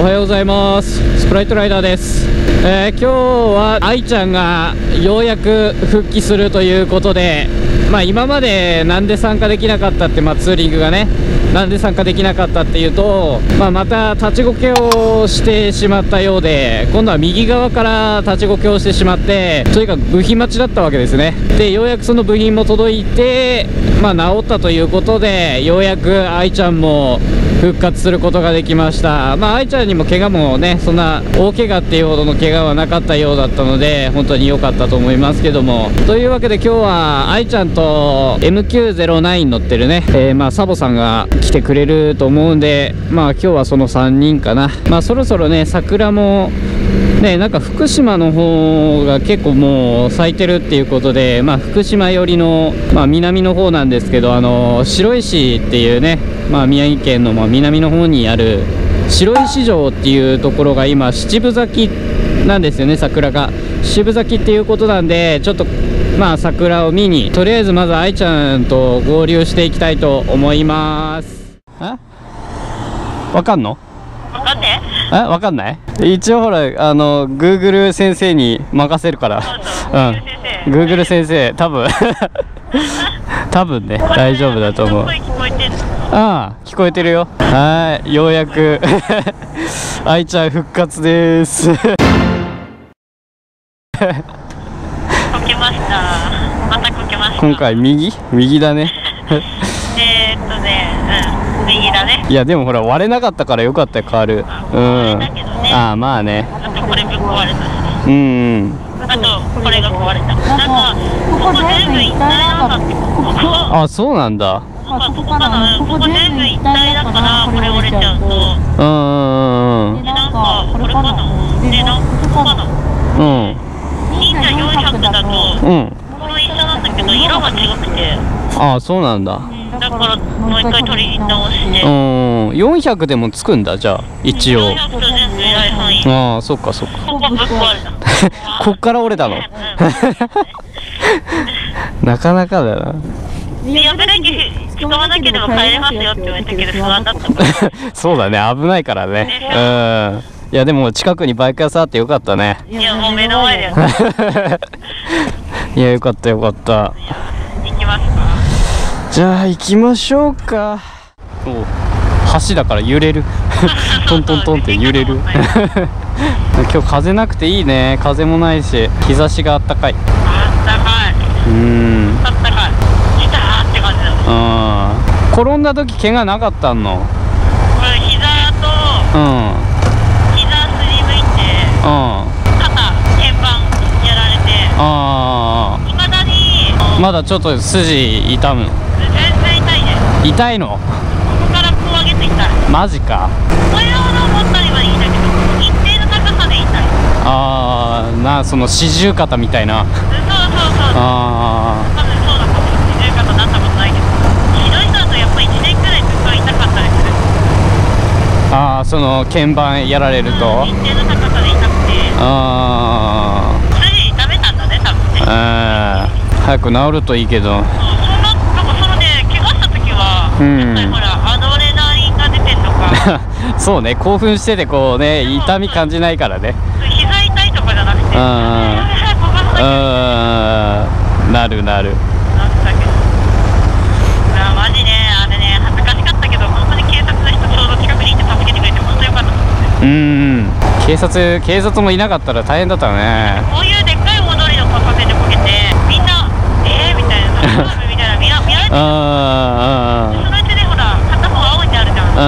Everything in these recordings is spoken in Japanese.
おはようございます。スプライトライダーです、えー今日は愛ちゃんがようやく復帰するということでまあ今までなんで参加できなかったって、まあ、ツーリングがねなんで参加できなかったっていうと、まあ、また立ちこけをしてしまったようで今度は右側から立ちこけをしてしまってとにかく部品待ちだったわけですね。でようやくその部品も届いてまあ治ったということでようやく愛ちゃんも復活することができました。まあ愛ちゃんにも怪我もねそんな大怪我っていうほどの怪我はなかったようだったので本当に良かったと思いますけども。というわけで今日は愛ちゃんと MQ-09 乗ってるね、えーまあサボさんが来てくれると思うんでまあ今日はその3人かな。まあそろそろね桜もね、なんか福島の方が結構もう咲いてるっていうことで、まあ、福島寄りの、まあ、南の方なんですけどあの白石っていうね、まあ、宮城県のま南の方にある白石城っていうところが今七分咲きなんですよね桜が。七分咲きっていうことなんでちょっとまあ桜を見にとりあえずまず愛ちゃんと合流していきたいと思います。え？わかんの？えわかんない？一応ほらあの Google 先生に任せるから。そうん。Google 先生。Google 先生多分。多分ね大丈夫だと思う。ああ聞こえてるよ。はいようやく。愛ちゃん復活です。こけました。またこけました。今回右？右だね。えー、っとねいやでもほら割れなかったからよかったよカール。うん。ああまあね。あとこれぶっ壊れたしうんうん。あとこれが壊れた。なんかここ全部一体だってここ。あそうなんだ。ここかな。ここ全部一体だからこれ折れちゃうと。うんうんうんでなんかこれかな。でなんかここかな。うん。忍者400だとうん。この一緒なんだけど色が違くて。ああそうなんだだからもう一回取り直して。うん。400でもつくんだじゃあ一応。400と全部偉い範囲ああそっかそっか。ここぶっ壊れたこっから折れたの。なかなかだな。なければ帰れますよって言われたけど不安だったから そうだね危ないからね。うん。いやでも近くにバイク屋さんあってよかったね。いやもう目の前だよ。いやよかったよかった。行きますかじゃあ行きましょうか。お橋だから揺れる。トントントンって揺れる。今日風なくていいね。風もないし日差しがあったかい。あったかい。うん。あったかい。来たーって感じだこうん。転んだ時怪我なかったの？れ膝とうん。膝すりむいてうん。肩鍵盤やられてあいまだにあまだちょっと筋痛む。全然痛いの？ここからこう上げて痛い。マジか。ったりはいいんだけど一定の高さで痛い。ああなその四十肩みたいな。そうそうそうあ多分そうだと思う。四十肩なったことないけどひどい人だとやっぱ1年くらいずっと痛かったりするーあーその鍵盤やられると。うん一定の高さで痛くて。あ筋痛めたんだね多分ね。あうん早く治るといいけど。そうんかそのね怪我した時は、うん。やっぱりほらアドレナリンが出てんとかそうね興奮しててこうね痛み感じないからね。膝痛いとかじゃなくて。うん。なるなる。なったけど。マジねあれね恥ずかしかったけど本当に警察の人ちょうど近くにいて助けてくれて本当よかったと思って。うん警察警察もいなかったら大変だったね。こういうでっかい大通りの交差点でこけてみんなえー、みたいな大丈夫みたいな見ら見られてうんうんそのうちでほら片方青になるじゃんうん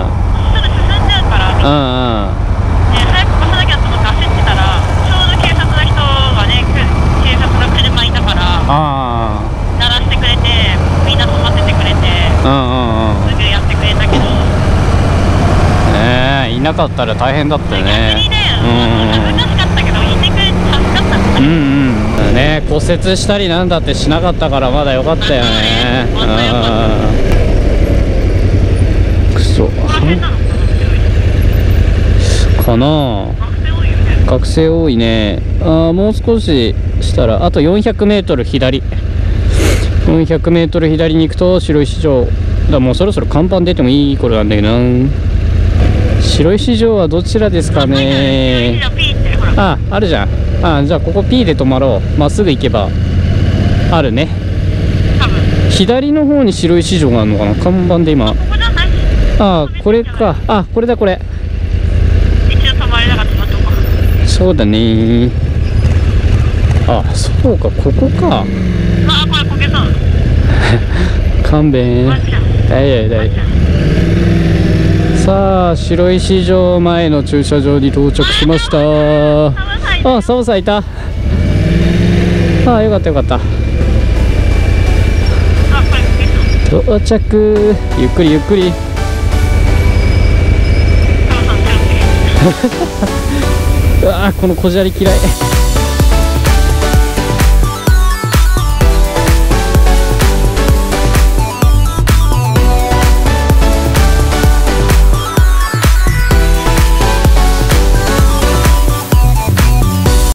うんすぐ進んじゃうからみんうな、んうんね、早く越さなきゃと思って焦ってたらちょうど警察の人がねく警察の車いたからあ鳴らしてくれてみんな済ませてくれてあうんうんうんすぐやってくれたけどねえいなかったら大変だったよ逆ね。にね、恥ずかしかったけどいてくれて助かったんだうん。うんうん。ね骨折したりなんだってしなかったからまだよかったよね。うん。くそかな学生多いよね学生多いね。あーもう少ししたらあと 400m 左。400m 左に行くと白石城だもうそろそろ看板出てもいい頃なんだけどな白石城はどちらですかね？あああるじゃん。あじゃあここ P で止まろう。まっすぐ行けば。あるね。多分。左の方に白石城があるのかな？看板で今。あこれか。あこれだこれ。そうだね。あそうかここか。あこれこけそう。勘弁。マジやはいはいはいさあ白石城前の駐車場に到着しました。サムさんあサボさんいた。あよかったよかった。到着。ゆっくりゆっくり。うわこのこじゃり嫌い。